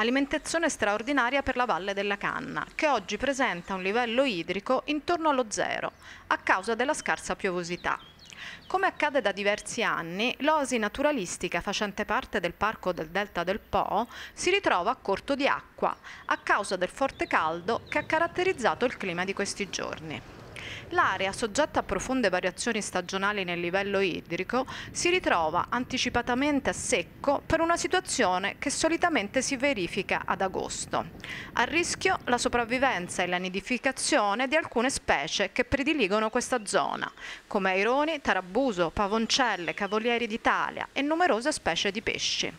Alimentazione straordinaria per la Valle della Canna, che oggi presenta un livello idrico intorno allo zero, a causa della scarsa piovosità. Come accade da diversi anni, l'oasi naturalistica facente parte del parco del Delta del Po si ritrova a corto di acqua a causa del forte caldo che ha caratterizzato il clima di questi giorni. L'area, soggetta a profonde variazioni stagionali nel livello idrico, si ritrova anticipatamente a secco per una situazione che solitamente si verifica ad agosto. A rischio la sopravvivenza e la nidificazione di alcune specie che prediligono questa zona, come aironi, tarabuso, pavoncelle, cavolieri d'Italia e numerose specie di pesci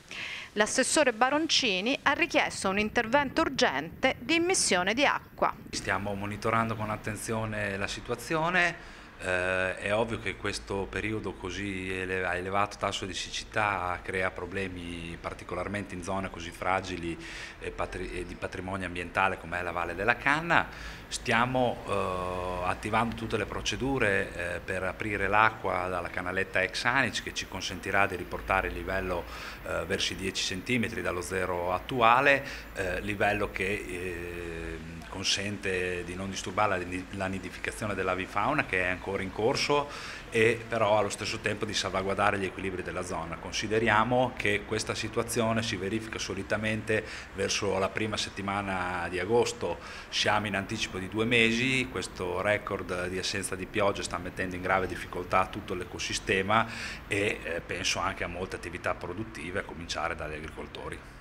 l'assessore Baroncini ha richiesto un intervento urgente di immissione di acqua. Stiamo monitorando con attenzione la situazione, eh, è ovvio che questo periodo così a elevato tasso di siccità crea problemi particolarmente in zone così fragili e, patri e di patrimonio ambientale come è la Valle della Canna. Stiamo eh, attivando tutte le procedure eh, per aprire l'acqua dalla canaletta Exanic che ci consentirà di riportare il livello eh, verso i 10 cm dallo zero attuale, eh, livello che eh, consente di non disturbare la nidificazione dell'avifauna che è ancora in corso e però allo stesso tempo di salvaguardare gli equilibri della zona. Consideriamo che questa situazione si verifica solitamente verso la prima settimana di agosto, siamo in anticipo di due mesi, questo record di assenza di pioggia sta mettendo in grave difficoltà tutto l'ecosistema e eh, penso anche a molte attività produttive a cominciare dagli agricoltori.